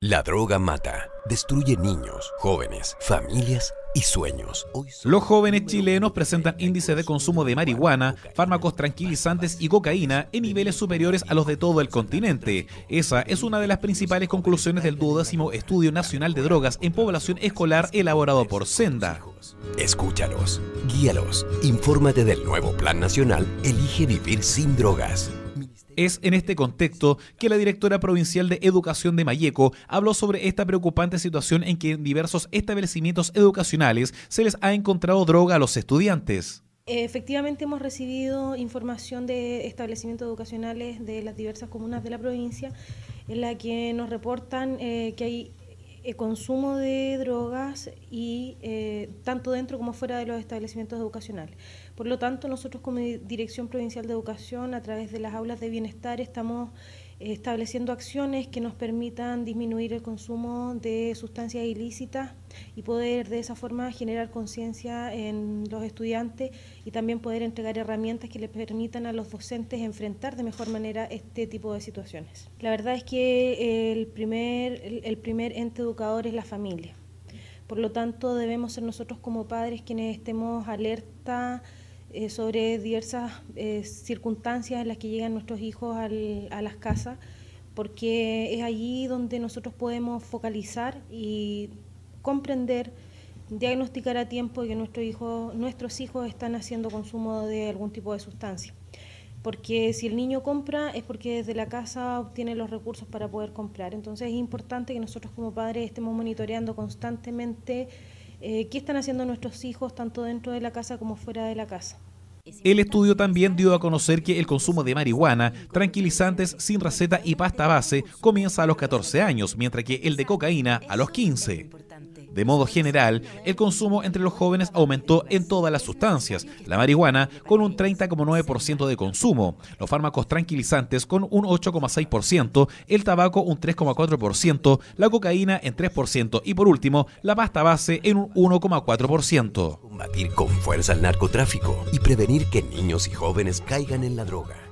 La droga mata, destruye niños, jóvenes, familias y sueños. Los jóvenes chilenos presentan índices de consumo de marihuana, fármacos tranquilizantes y cocaína en niveles superiores a los de todo el continente. Esa es una de las principales conclusiones del duodécimo Estudio Nacional de Drogas en Población Escolar elaborado por Senda. Escúchalos, guíalos, infórmate del nuevo Plan Nacional Elige Vivir sin Drogas. Es en este contexto que la directora provincial de Educación de Mayeco habló sobre esta preocupante situación en que en diversos establecimientos educacionales se les ha encontrado droga a los estudiantes. Efectivamente hemos recibido información de establecimientos educacionales de las diversas comunas de la provincia en la que nos reportan eh, que hay eh, consumo de drogas y eh, tanto dentro como fuera de los establecimientos educacionales. Por lo tanto, nosotros como Dirección Provincial de Educación, a través de las aulas de bienestar, estamos estableciendo acciones que nos permitan disminuir el consumo de sustancias ilícitas y poder de esa forma generar conciencia en los estudiantes y también poder entregar herramientas que les permitan a los docentes enfrentar de mejor manera este tipo de situaciones. La verdad es que el primer, el primer ente educador es la familia. Por lo tanto, debemos ser nosotros como padres quienes estemos alerta eh, sobre diversas eh, circunstancias en las que llegan nuestros hijos a las casas, porque es allí donde nosotros podemos focalizar y comprender, diagnosticar a tiempo que nuestros hijos están haciendo consumo de algún tipo de sustancia. Porque si el niño compra es porque desde la casa obtiene los recursos para poder comprar. Entonces es importante que nosotros como padres estemos monitoreando constantemente eh, qué están haciendo nuestros hijos tanto dentro de la casa como fuera de la casa. El estudio también dio a conocer que el consumo de marihuana, tranquilizantes sin receta y pasta base comienza a los 14 años, mientras que el de cocaína a los 15. De modo general, el consumo entre los jóvenes aumentó en todas las sustancias, la marihuana con un 30,9% de consumo, los fármacos tranquilizantes con un 8,6%, el tabaco un 3,4%, la cocaína en 3% y por último, la pasta base en un 1,4%. Combatir con fuerza el narcotráfico y prevenir que niños y jóvenes caigan en la droga.